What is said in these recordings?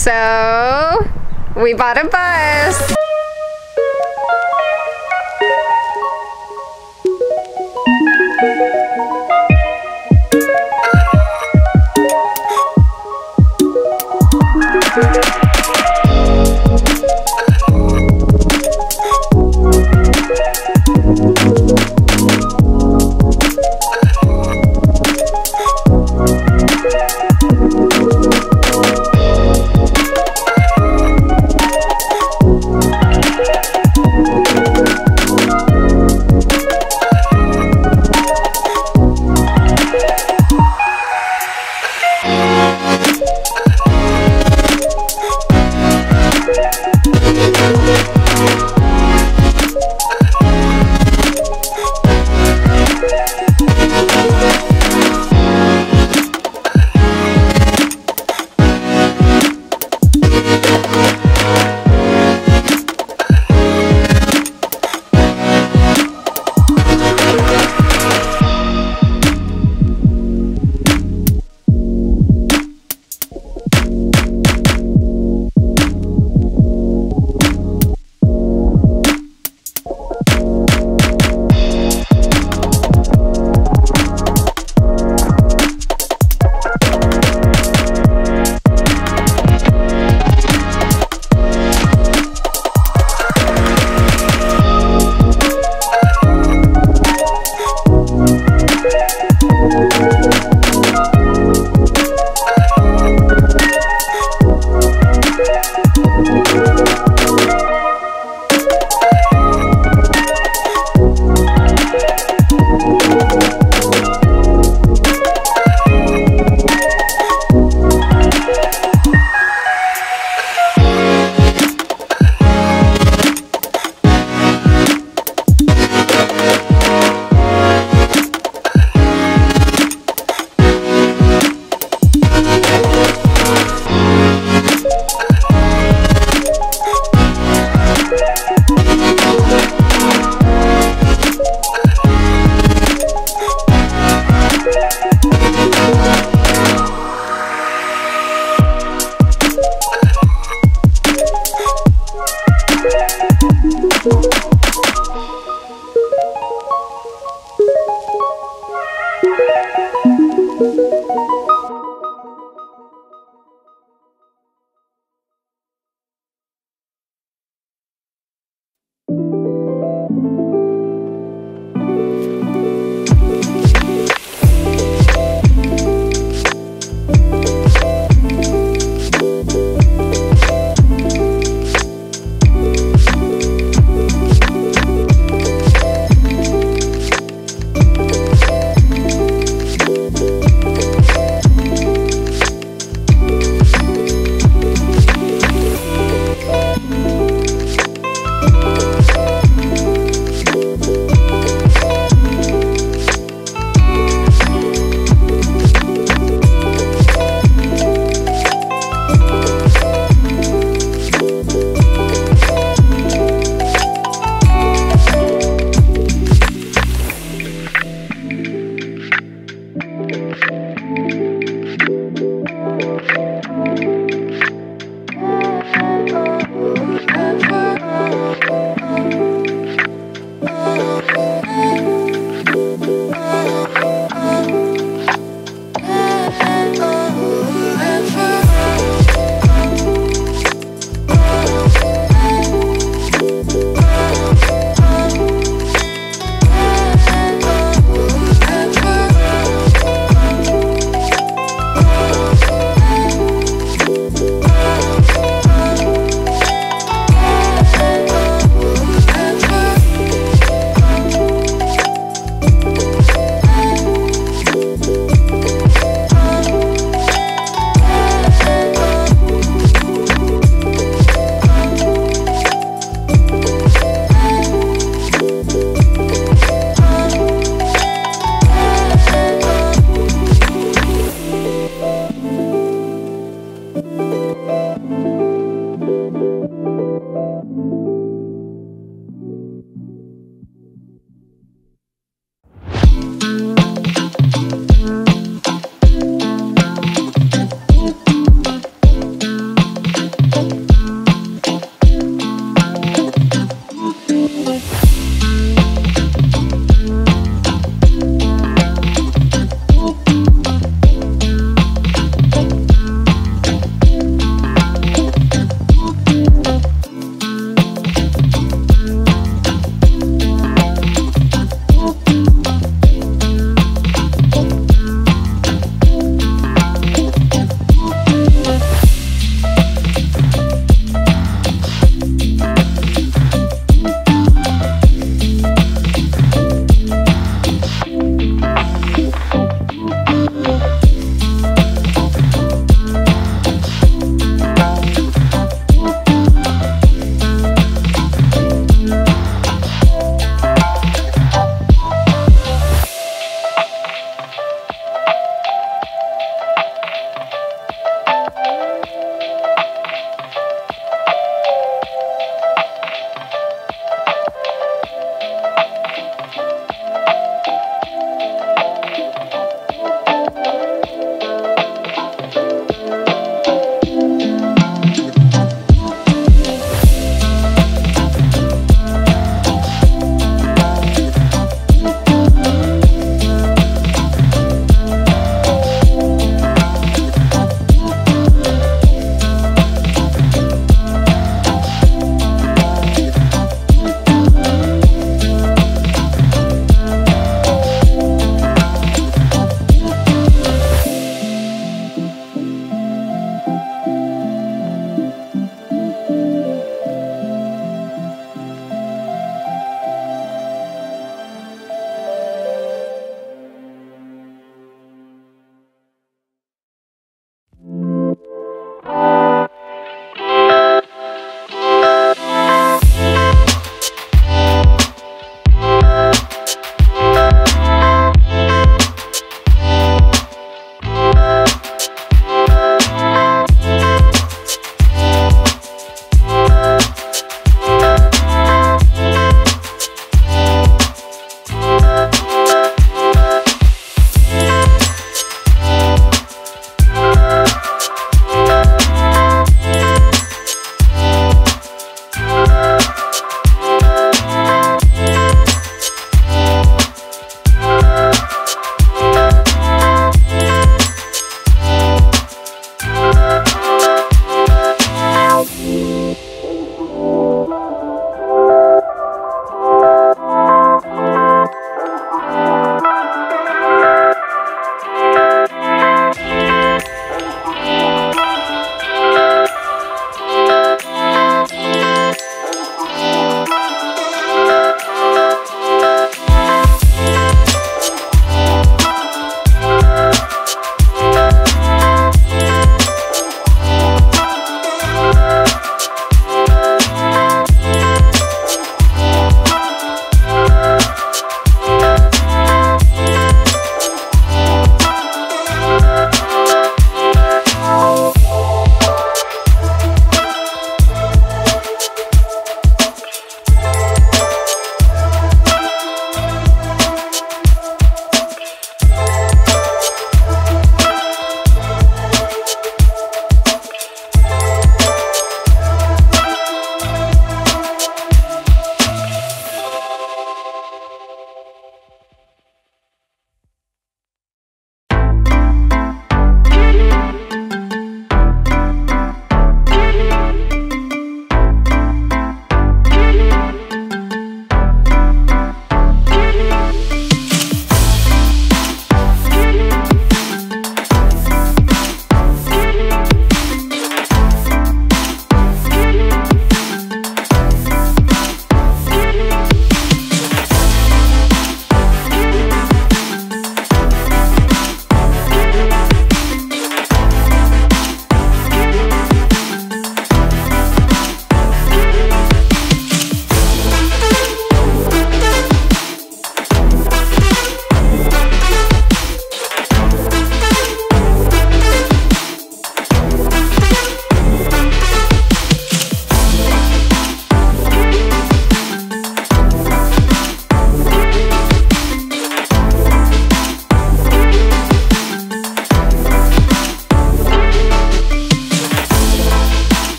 So, we bought a bus.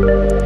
going on?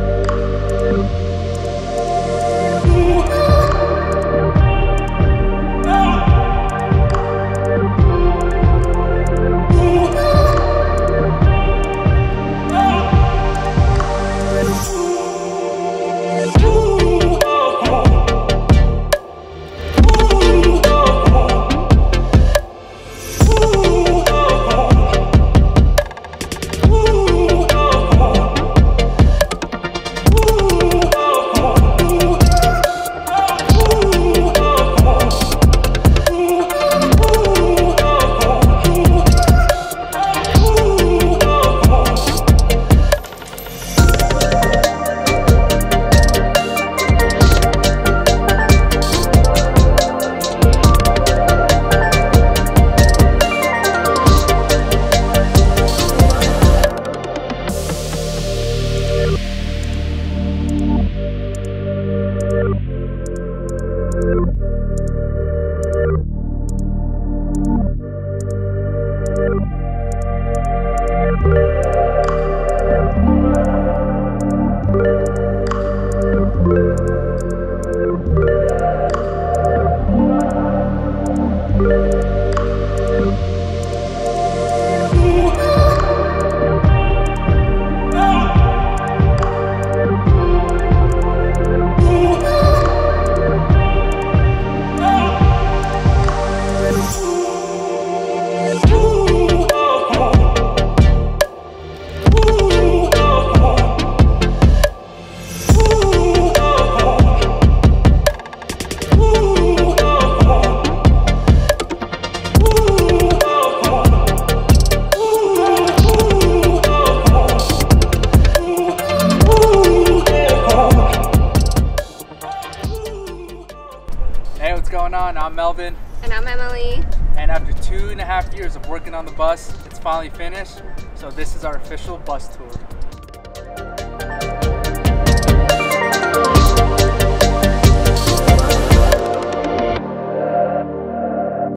Finally finished. So this is our official.